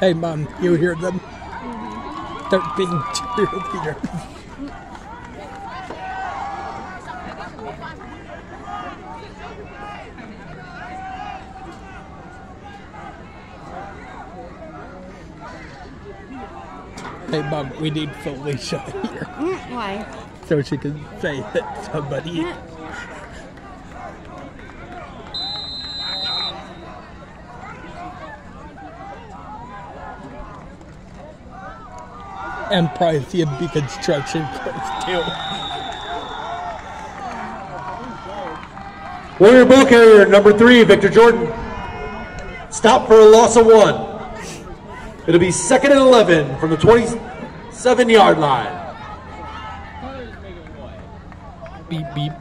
Hey, Mom, you hear them? They're being cheerleaders. Hey, Mom, we need Felicia here Mm, Why? so she can say that somebody. and probably see a big construction course too. Warrior ball carrier number three, Victor Jordan. Stop for a loss of one. It'll be second and 11 from the 27 yard line. Beep, beep.